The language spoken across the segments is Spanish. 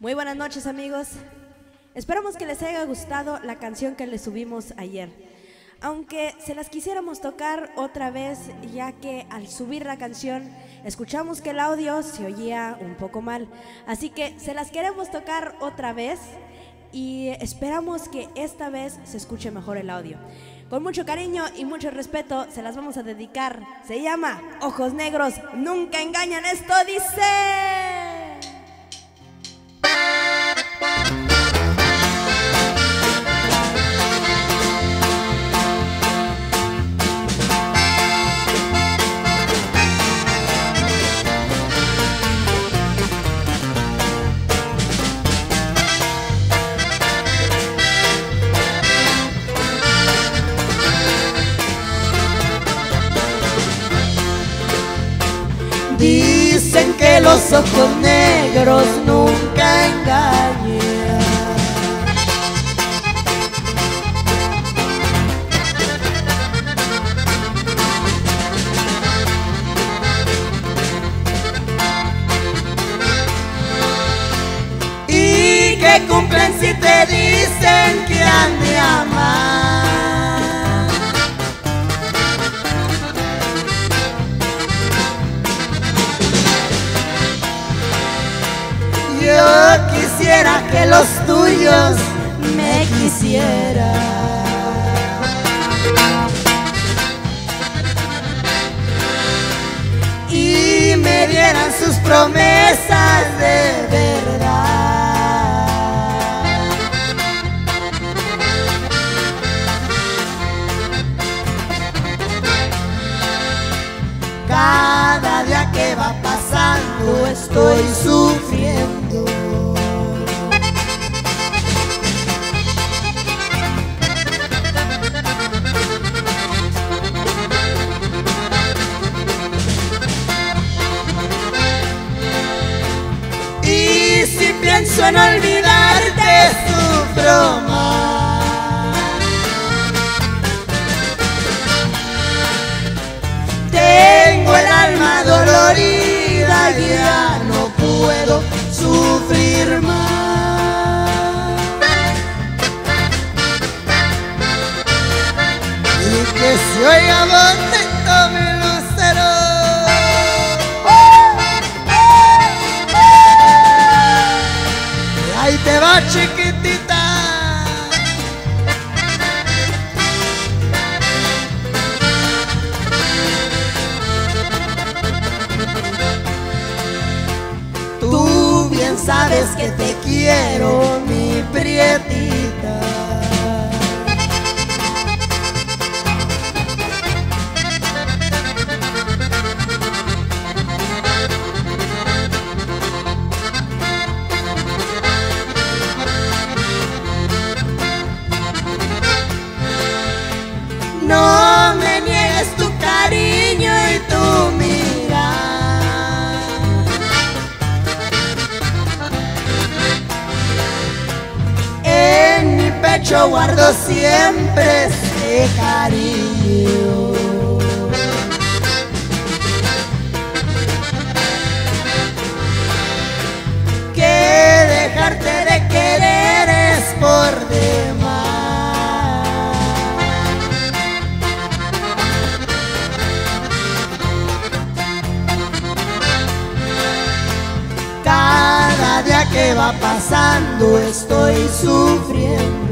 Muy buenas noches amigos. Esperamos que les haya gustado la canción que les subimos ayer. Aunque se las quisiéramos tocar otra vez, ya que al subir la canción escuchamos que el audio se oía un poco mal. Así que se las queremos tocar otra vez y esperamos que esta vez se escuche mejor el audio. Con mucho cariño y mucho respeto se las vamos a dedicar. Se llama Ojos Negros, nunca engañan. Esto dice... Dicen que los ojos negros nunca engañan. Y que cumplen si te dicen que han de. Yo quisiera que los tuyos me quisieran. Y me dieran sus promesas de verdad. Cada día que va pasando estoy sufriendo. Pienso en olvidarte, sufro más. Sabes que te quiero, mi prietita. Pecho guardo siempre ese cariño. Que dejarte de querer es por demás. Cada día que va pasando estoy sufriendo.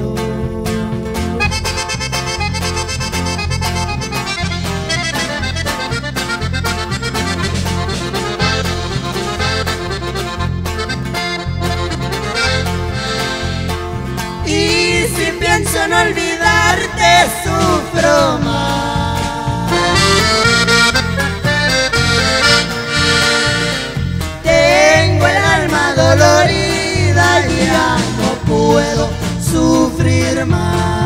En olvidarte, sufro más. Tengo el alma dolorida y ya no puedo sufrir más.